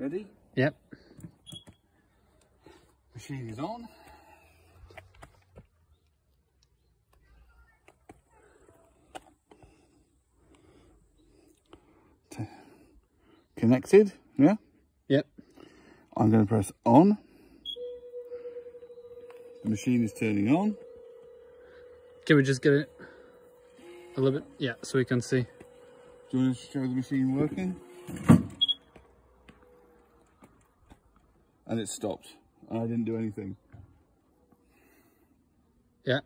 Ready? Yep. Machine is on. Connected, yeah? Yep. I'm going to press on. The machine is turning on. Can we just get it a little bit? Yeah, so we can see. Do you want to show the machine working? And it stopped. And I didn't do anything. Yeah.